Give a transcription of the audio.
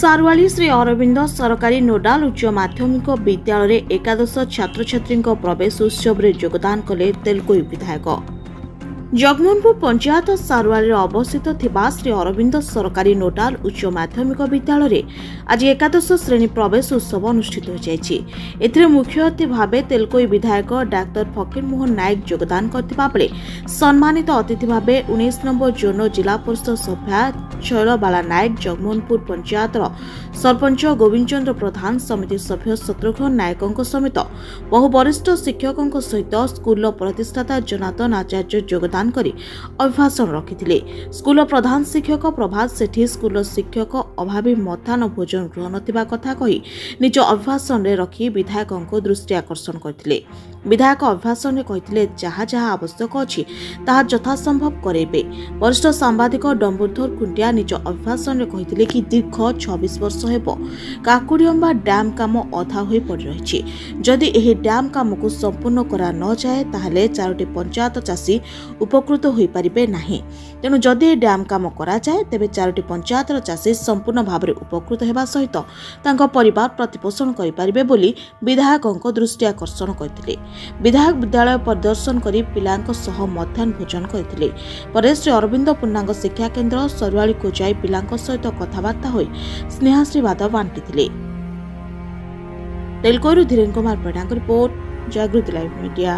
सारवाली श्री अरविन्द सरकारी नोडाल उच्चमामिक विद्याल एकादश छात्रछ प्रवेश उत्सवले जोदान कले तेलकु विधायक জগমোহনপুর পঞ্চায়েত সারওয়ারে অবস্থিত থাকা শ্রী অরবিন্দ সরকারি নোডাল উচ্চ মাধ্যমিক বিদ্যালয়ে আজ একাদশ শ্রেণী প্রবেশ উৎসব অনুষ্ঠিত হয়েছে এতে মুখ্য অতিথি ভাবে তেলকোই বিধায়ক ডাক্তার ফকিরমোহন নায়ক যোগদান করে সম্মানিত অতিথি ভাবে উনিশ নম্বর জোন জেলা পরিষদ সভা শৈলবালা নায়ক জগমোহনপুর পঞ্চায়েত সরপঞ্চ গোবিন্দচন্দ্র প্রধান সমিতি সভ্য ଶତ୍ରୁଘ୍ନ নায়ক সমেত বহু বরিষ্ঠ শিক্ষক সহ স্কুল প্রতিষ্ঠাতা জনাতন আচার্য যোগদান ଆହ୍ୱାନ କରି ଅଭିଭାଷଣ ରଖିଥିଲେ ସ୍କୁଲର ପ୍ରଧାନ ଶିକ୍ଷକ ପ୍ରଭାତ ସେଠୀ ସ୍କୁଲର ଶିକ୍ଷକ ଅଭାବୀ ମଧ୍ୟାହ୍ନ ଭୋଜନ ଗୃହ ନଥିବା କଥା କହି ନିଜ ଅଭିଭାଷଣରେ ରଖି ବିଧାୟକଙ୍କୁ ଦୃଷ୍ଟି ଆକର୍ଷଣ କରିଥିଲେ ବିଧାୟକ ଅଭିଭାଷଣରେ କହିଥିଲେ ଯାହା ଯାହା ଆବଶ୍ୟକ ଅଛି ତାହା ଯଥାସମ୍ଭବ କରାଇବେ ବରିଷ୍ଠ ସାମ୍ବାଦିକ ଡମ୍ବୁର୍ଦ୍ଧର ଖୁଣ୍ଟିଆ ନିଜ ଅଭିଭାଷଣରେ କହିଥିଲେ କି ଦୀର୍ଘ ଛବିଶ ବର୍ଷ ହେବ କାକୁଡ଼ିଅମ୍ବା ଡ୍ୟାମ୍ କାମ ଅଧା ହୋଇ ପଡ଼ି ରହିଛି ଯଦି ଏହି ଡ୍ୟାମ୍ କାମକୁ ସମ୍ପୂର୍ଣ୍ଣ କରା ନଯାଏ ତାହେଲେ ଚାରୋଟି ପଞ୍ଚାୟତ ଚାଷୀ ଉପ ଉପକୃତ ହୋଇପାରିବେ ନାହିଁ ତେଣୁ ଯଦି ଏ ଡ୍ୟାମ୍ କାମ କରାଯାଏ ତେବେ ଚାରୋଟି ପଞ୍ଚାୟତର ଚାଷୀ ସମ୍ପୂର୍ଣ୍ଣ ଭାବରେ ଉପକୃତ ହେବା ସହିତ ତାଙ୍କ ପରିବାର ପ୍ରତିପୋଷଣ କରିପାରିବେ ବୋଲି ବିଧାୟକଙ୍କ ଦୃଷ୍ଟି ଆକର୍ଷଣ କରିଥିଲେ ବିଧାୟକ ବିଦ୍ୟାଳୟ ପରିଦର୍ଶନ କରି ପିଲାଙ୍କ ସହ ମଧ୍ୟାହ୍ନ ଭୋଜନ କରିଥିଲେ ପରେ ଶ୍ରୀ ଅରବିନ୍ଦ ପୂର୍ଣ୍ଣାଙ୍ଗ ଶିକ୍ଷା କେନ୍ଦ୍ର ସରୁଆଳିକୁ ଯାଇ ପିଲାଙ୍କ ସହିତ କଥାବାର୍ତ୍ତା ହୋଇ ସ୍ନେହାଶ୍ରୀବାଦ ବାଣ୍ଟିଥିଲେ ତେଲକୋରୁ ଧୀରେନ୍ କୁମାର ପଟ୍ଟାଙ୍କ ରିପୋର୍ଟ ଜାଗୃତି ଲାଇଭ୍ ମିଡିଆ